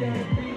Yeah.